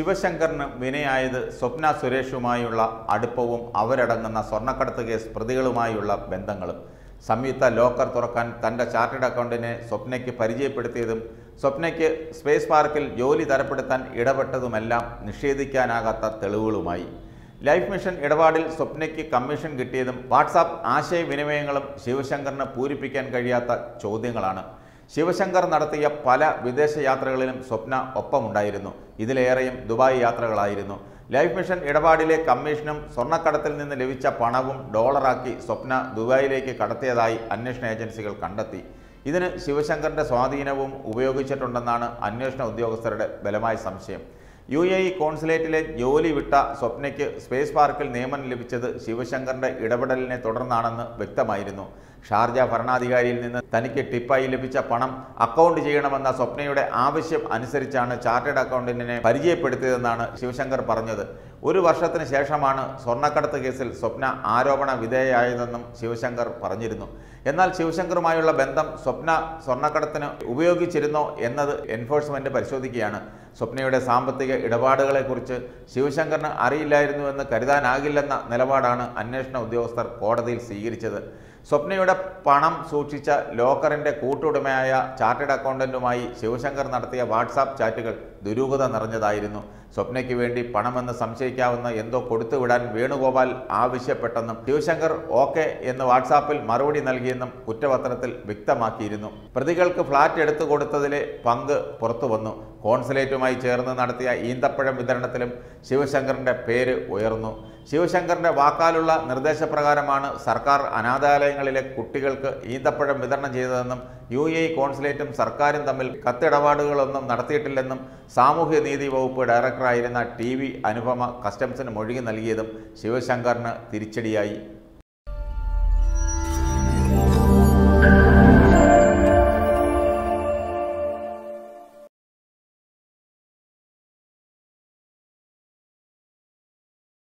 ശിവശങ്കറിന് വിനയായത് സ്വപ്ന സുരേഷുമായുള്ള അടുപ്പവും അവരടങ്ങുന്ന സ്വർണക്കടത്ത് കേസ് പ്രതികളുമായുള്ള ബന്ധങ്ങളും. സംയുക്ത ലോക്കർ തുറക്കാൻ തന്റെ ചാർട്ടേഡ് അക്കൗണ്ടിനെ സ്വപ്നയ്ക്ക് പരിചയപ്പെടുത്തിയതും സ്വപ്നയ്ക്ക് സ്പേസ് പാർക്കിൽ ജോലി തരപ്പെടുത്താൻ ഇടപെട്ടതുമെല്ലാം നിഷേധിക്കാനാകാത്ത തെളിവുകളുമായി. ലൈഫ് മിഷൻ ഇടപാടിൽ സ്വപ്നയ്ക്ക് കമ്മീഷൻ കിട്ടിയതും വാട്സാപ്പ് ആശയവിനിമയങ്ങളും ശിവശങ്കറിന് പൂരിപ്പിക്കാൻ കഴിയാത്ത ചോദ്യങ്ങളാണ്. ശിവശങ്കർ നടത്തിയ പല വിദേശ യാത്രകളിലും സ്വപ്ന ഒപ്പമുണ്ടായിരുന്നു. ഇതിലേറെയും ദുബായ് യാത്രകളായിരുന്നു. ലൈഫ് മിഷൻ ഇടപാടിലെ കമ്മീഷനും സ്വർണക്കടത്തിൽ നിന്ന് ലഭിച്ച പണവും ഡോളറാക്കി സ്വപ്ന ദുബായിലേക്ക് കടത്തിയതായി അന്വേഷണ ഏജൻസികൾ കണ്ടെത്തി. ഇതിന് ശിവശങ്കറിന്റെ സ്വാധീനവും ഉപയോഗിച്ചിട്ടുണ്ടെന്നാണ് അന്വേഷണ ഉദ്യോഗസ്ഥരുടെ ബലമായ സംശയം. യു എ ഇ കോൺസുലേറ്റിലെ ജോലി വിട്ട സ്വപ്നയ്ക്ക് സ്പേസ് പാർക്കിൽ നിയമനം ലഭിച്ചത് ശിവശങ്കറിന്റെ ഇടപെടലിനെ തുടർന്നാണെന്ന് വ്യക്തമായിരുന്നു. ഷാർജ ഭരണാധികാരിയിൽ നിന്ന് തനിക്ക് ടിപ്പായി ലഭിച്ച പണം അക്കൗണ്ട് ചെയ്യണമെന്ന സ്വപ്നയുടെ ആവശ്യം അനുസരിച്ചാണ് ചാർട്ടേഡ് അക്കൗണ്ടന്റിനെ പരിചയപ്പെടുത്തിയതെന്നാണ് ശിവശങ്കർ പറഞ്ഞത്. ഒരു വർഷത്തിന് ശേഷമാണ് സ്വർണക്കടത്ത് കേസിൽ സ്വപ്ന ആരോപണ വിധേയായതെന്നും ശിവശങ്കർ പറഞ്ഞിരുന്നു. എന്നാൽ ശിവശങ്കറുമായുള്ള ബന്ധം സ്വപ്ന സ്വർണക്കടത്തിന് ഉപയോഗിച്ചിരുന്നോ എന്നത് എൻഫോഴ്സ്മെന്റ് പരിശോധിക്കുകയാണ്. സ്വപ്നയുടെ സാമ്പത്തിക ഇടപാടുകളെക്കുറിച്ച് ശിവശങ്കറിന് അറിയില്ലായിരുന്നുവെന്ന് കരുതാനാകില്ലെന്ന നിലപാടാണ് അന്വേഷണ ഉദ്യോഗസ്ഥർ കോടതിയിൽ സ്വീകരിച്ചത്. സ്വപ്നയുടെ പണം സൂക്ഷിച്ച ലോക്കറിന്റെ കൂട്ടുടമയായ ചാർട്ടേഡ് അക്കൗണ്ടന്റുമായി ശിവശങ്കർ നടത്തിയ വാട്സാപ്പ് ചാറ്റുകൾ ദുരൂഹത നിറഞ്ഞതായിരുന്നു. സ്വപ്നയ്ക്ക് വേണ്ടി പണമെന്ന് സംശയിക്കാവുന്ന എന്തോ കൊടുത്തുവിടാൻ വേണുഗോപാൽ ആവശ്യപ്പെട്ടെന്നും ശിവശങ്കർ ഓക്കെ എന്ന് വാട്സാപ്പിൽ മറുപടി നൽകിയെന്നും കുറ്റപത്രത്തിൽ വ്യക്തമാക്കിയിരുന്നു. പ്രതികൾക്ക് ഫ്ളാറ്റ് എടുത്തു കൊടുത്തതിലെ പങ്ക് പുറത്തു വന്നു. കോൺസുലേറ്റുമായി ചേർന്ന് നടത്തിയ ഈന്തപ്പഴം വിതരണത്തിലും ശിവശങ്കറിന്റെ പേര് ഉയർന്നു. ശിവശങ്കറിന്റെ വാക്കാലുള്ള നിർദ്ദേശപ്രകാരമാണ് സർക്കാർ അനാഥാലയങ്ങളിലെ കുട്ടികൾക്ക് ഈന്തപ്പഴം വിതരണം ചെയ്തതെന്നും യു എ കോൺസുലേറ്റും സർക്കാരും തമ്മിൽ കത്തിടപാടുകളൊന്നും നടത്തിയിട്ടില്ലെന്നും സാമൂഹ്യ നീതി വകുപ്പ് ഡയറക്ടറായിരുന്ന ടി വി അനുപമ കസ്റ്റംസിന് മൊഴി നൽകിയതും ശിവശങ്കറിന് തിരിച്ചടിയായി.